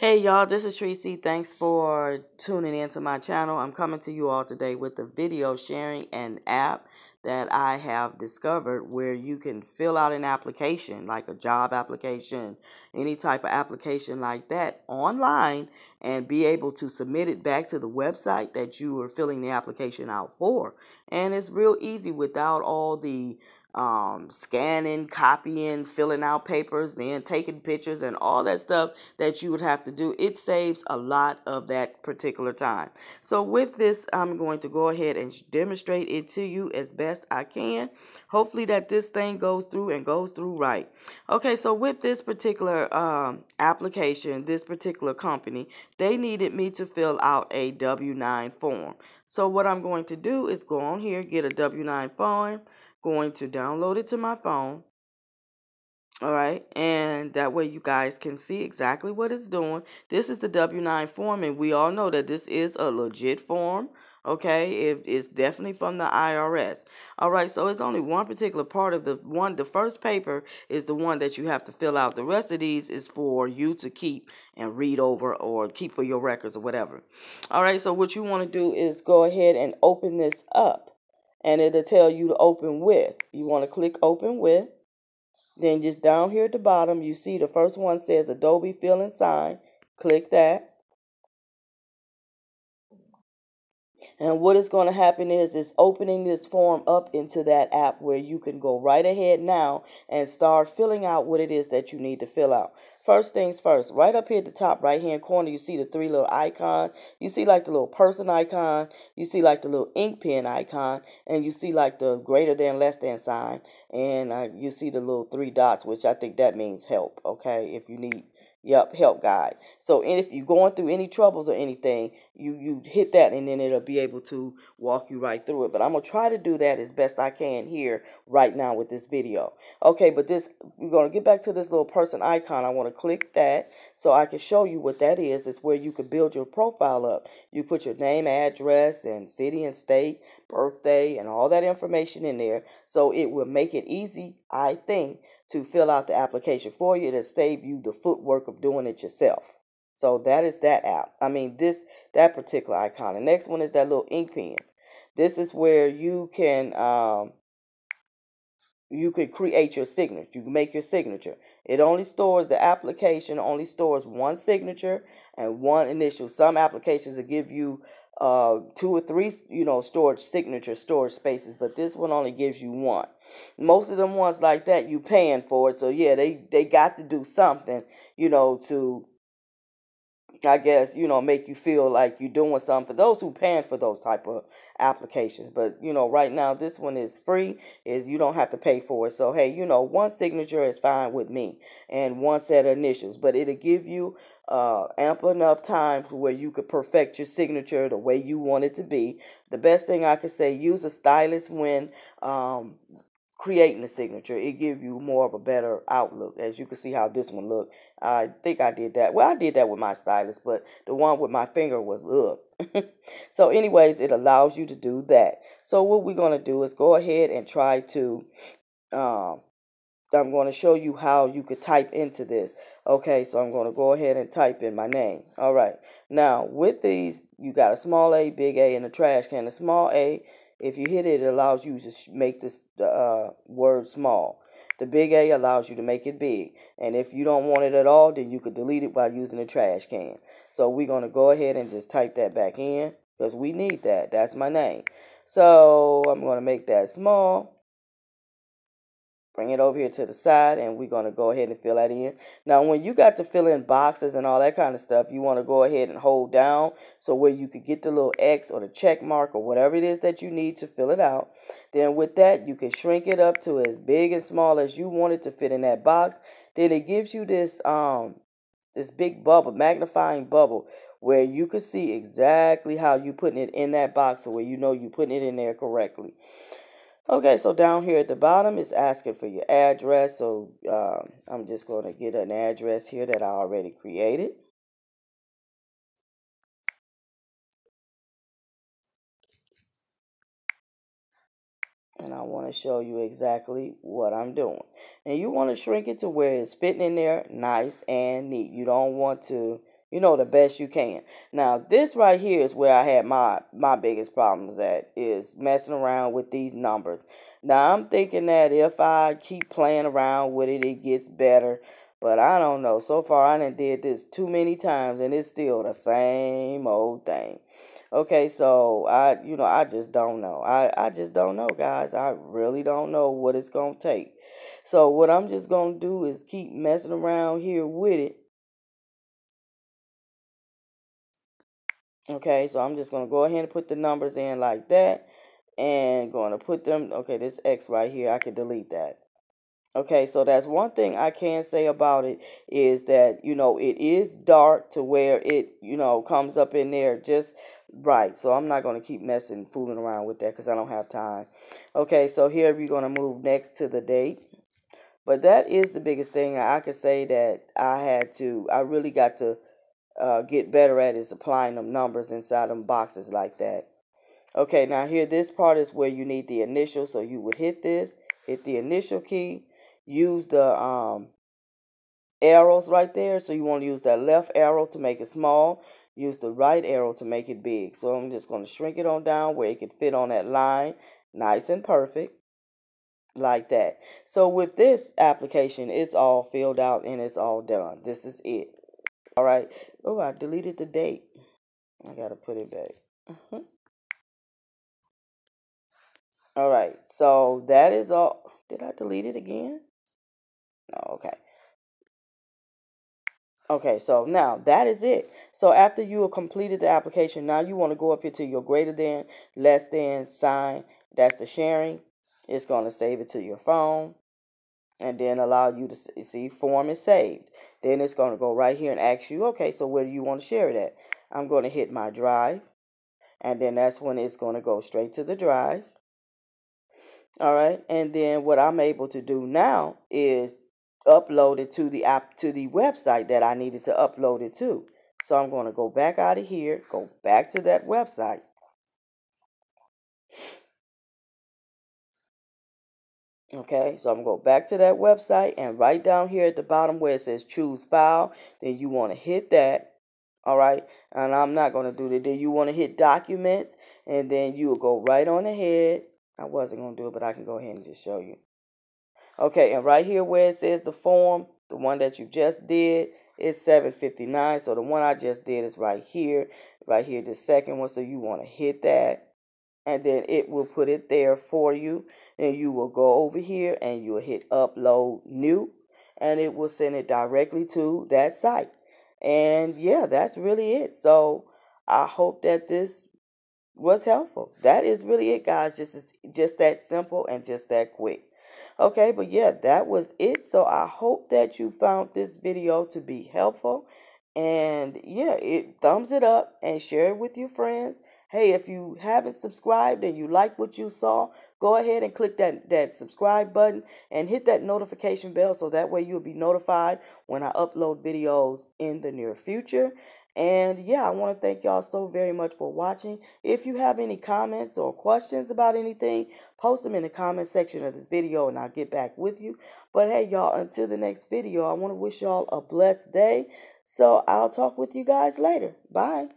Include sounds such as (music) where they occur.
Hey y'all, this is Trecey. Thanks for tuning into my channel. I'm coming to you all today with a video sharing an app that I have discovered where you can fill out an application, like a job application, any type of application like that online and be able to submit it back to the website that you are filling the application out for. And it's real easy without all the um, scanning, copying, filling out papers, then taking pictures, and all that stuff that you would have to do. It saves a lot of that particular time. So, with this, I'm going to go ahead and demonstrate it to you as best I can. Hopefully, that this thing goes through and goes through right. Okay, so with this particular um, application, this particular company, they needed me to fill out a W 9 form. So, what I'm going to do is go on here, get a W 9 form going to download it to my phone. All right, and that way you guys can see exactly what it's doing. This is the W 9 form, and we all know that this is a legit form. Okay, it, it's definitely from the IRS. All right, so it's only one particular part of the one. The first paper is the one that you have to fill out. The rest of these is for you to keep and read over or keep for your records or whatever. All right, so what you want to do is go ahead and open this up and it'll tell you to open with. You want to click open with. Then just down here at the bottom, you see the first one says Adobe Fill and Sign. Click that. And what is going to happen is it's opening this form up into that app where you can go right ahead now and start filling out what it is that you need to fill out. First things first, right up here at the top right hand corner, you see the three little icon. You see like the little person icon. You see like the little ink pen icon. And you see like the greater than less than sign. And uh, you see the little three dots, which I think that means help, okay, if you need Yep, help guide. So and if you're going through any troubles or anything, you you hit that and then it'll be able to walk you right through it. But I'm gonna try to do that as best I can here right now with this video. Okay, but this we're gonna get back to this little person icon. I want to click that so I can show you what that is. It's where you can build your profile up. You put your name, address, and city and state, birthday, and all that information in there. So it will make it easy, I think, to fill out the application for you to save you the footwork of doing it yourself. So that is that app. I mean, this that particular icon. The next one is that little ink pen. This is where you can um, you could create your signature. You can make your signature. It only stores the application only stores one signature and one initial. Some applications will give you uh, two or three, you know, storage signature storage spaces, but this one only gives you one. Most of them ones like that, you paying for it. So yeah, they they got to do something, you know, to I guess, you know, make you feel like you're doing something for those who paying for those type of applications. But, you know, right now this one is free, is you don't have to pay for it. So, hey, you know, one signature is fine with me and one set of initials. But it'll give you uh, ample enough time where you could perfect your signature the way you want it to be. The best thing I could say, use a stylus when um, creating the signature. It gives you more of a better outlook. As you can see how this one looked. I think I did that. Well, I did that with my stylus, but the one with my finger was ugh. (laughs) so anyways, it allows you to do that. So what we're going to do is go ahead and try to um, I'm going to show you how you could type into this. Okay, so I'm going to go ahead and type in my name. All right. Now, with these, you got a small a, big A, and a trash can. The small a if you hit it, it allows you to make this uh, word small. The big A allows you to make it big. And if you don't want it at all, then you could delete it by using a trash can. So we're going to go ahead and just type that back in because we need that. That's my name. So I'm going to make that small. Bring it over here to the side and we're going to go ahead and fill that in. Now, when you got to fill in boxes and all that kind of stuff, you want to go ahead and hold down so where you could get the little X or the check mark or whatever it is that you need to fill it out. Then with that, you can shrink it up to as big and small as you want it to fit in that box. Then it gives you this um this big bubble, magnifying bubble, where you can see exactly how you putting it in that box so where you know you putting it in there correctly. Okay, so down here at the bottom, it's asking for your address. So um, I'm just going to get an address here that I already created. And I want to show you exactly what I'm doing. And you want to shrink it to where it's fitting in there nice and neat. You don't want to you know, the best you can. Now, this right here is where I had my my biggest problems at is messing around with these numbers. Now, I'm thinking that if I keep playing around with it, it gets better. But I don't know. So far, I done did this too many times, and it's still the same old thing. Okay, so I, you know, I just don't know. I, I just don't know, guys. I really don't know what it's gonna take. So what I'm just gonna do is keep messing around here with it Okay, so I'm just going to go ahead and put the numbers in like that and going to put them, okay, this X right here, I can delete that. Okay, so that's one thing I can say about it is that, you know, it is dark to where it, you know, comes up in there just right. So I'm not going to keep messing, fooling around with that because I don't have time. Okay, so here we're going to move next to the date. But that is the biggest thing I could say that I had to, I really got to uh, get better at is applying them numbers inside them boxes like that. Okay, now here, this part is where you need the initial. So you would hit this, hit the initial key, use the um, arrows right there. So you want to use that left arrow to make it small. Use the right arrow to make it big. So I'm just going to shrink it on down where it can fit on that line. Nice and perfect. Like that. So with this application, it's all filled out and it's all done. This is it. All right. Oh, I deleted the date. I got to put it back. Uh-huh. All right. So that is all. Did I delete it again? No. Okay. Okay, so now that is it. So after you have completed the application, now you want to go up here to your greater than, less than sign. That's the sharing. It's going to save it to your phone and then allow you to see form is saved. Then it's going to go right here and ask you, okay, so where do you want to share it at? I'm going to hit my drive, and then that's when it's going to go straight to the drive. All right, and then what I'm able to do now is upload it to the app to the website that I needed to upload it to. So I'm going to go back out of here, go back to that website. Okay, so I'm going to go back to that website and right down here at the bottom where it says choose file, then you want to hit that. All right, and I'm not going to do that. Then you want to hit documents and then you will go right on ahead. I wasn't going to do it, but I can go ahead and just show you. Okay, and right here where it says the form, the one that you just did is 759. So the one I just did is right here, right here, the second one. So you want to hit that and then it will put it there for you. And you will go over here and you will hit upload new and it will send it directly to that site. And yeah, that's really it. So I hope that this was helpful. That is really it, guys. Just just that simple and just that quick. Okay, but yeah, that was it. So I hope that you found this video to be helpful. And yeah, it thumbs it up and share it with your friends Hey, if you haven't subscribed and you like what you saw, go ahead and click that, that subscribe button and hit that notification bell so that way you'll be notified when I upload videos in the near future. And yeah, I want to thank y'all so very much for watching. If you have any comments or questions about anything, post them in the comment section of this video and I'll get back with you. But hey, y'all, until the next video, I want to wish y'all a blessed day. So I'll talk with you guys later. Bye.